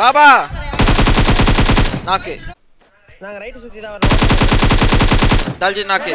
பாபா நாக்கு நாங்க ரைட் சுத்தி தான் வரோம் தல்ஜி நாக்கு